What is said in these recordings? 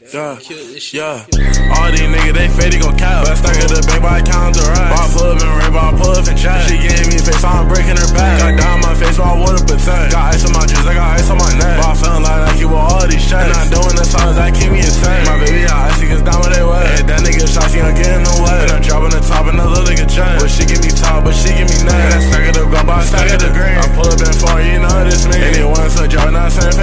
Yeah, yeah. all these niggas, they fake, they gon' cap. But stack of the bank, but I count the racks. Ball pull up and ring, ball pull up and chat. She gave me face, I'm breaking her back. Got down my face, but I water protect. Got ice on my dress, I got ice on my neck. Ball feeling like I keep with all these checks. And I'm doing the songs that keep me insane. My baby, I icy, cause down with they wet. Hey, that nigga shot, she ain't getting no wet. And I'm dropping the top, another nigga check. But she give me top, but she give me neck. And that stack of the gold, but I stack of the green. I pull up in far, you know this me. And they want to drop, not saying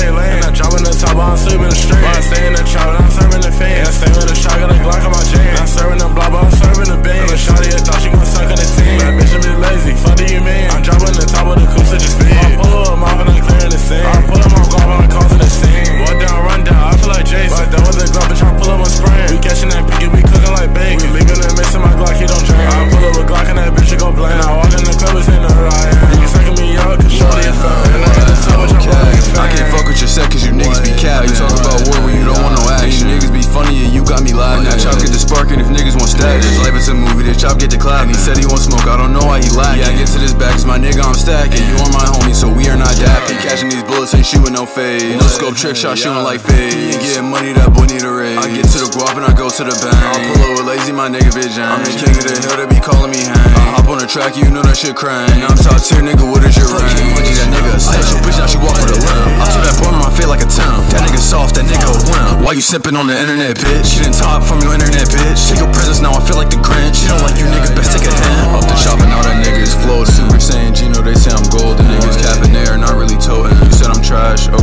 But that the Glock, bitch, I pull up on spring. We catching that picky, we cooking like bacon. We leaving the mix in my Glock, he don't drink. I pull up a Glock, and that bitch, she go blind. I walk in the club, it's in the hood, I am. You sucking me out, cause shorty a fan. And I got a top, which I'm Okay. I can't fuck with your set cause you niggas be capping. You talk about war when you don't want no action. Niggas be funny and you got me laughing. Now chop get the sparking if niggas want stack. This life is a movie, the chop get the clap. And he said he want smoke, I don't know why he lacking. Yeah, I get to this bag cause my nigga I'm stacking. You are my homie, so we are not dapping. Catching these bullets ain't shooting no fade. No scope trick shot shooting like fade. He ain't getting money, that boy need a raise. I get to the guap and I go to the bank. I pull over lazy, my nigga bitch. I'm the king of the hill, they be calling me Hank. I hop on the track, you know that shit crank. Now I'm top tier, nigga, what is your rank? that nigga a I your bitch, now she walk with a limp. I took that on my face like a temp. That nigga soft, that nigga a wimp. Why you sipping on the internet, bitch? She didn't top from your internet, bitch. Take your presence, now I feel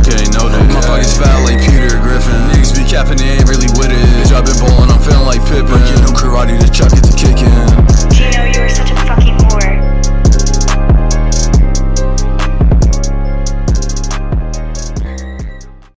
okay, no, that My pockets fat like Peter Griffin. Niggas be capping, they ain't really with it.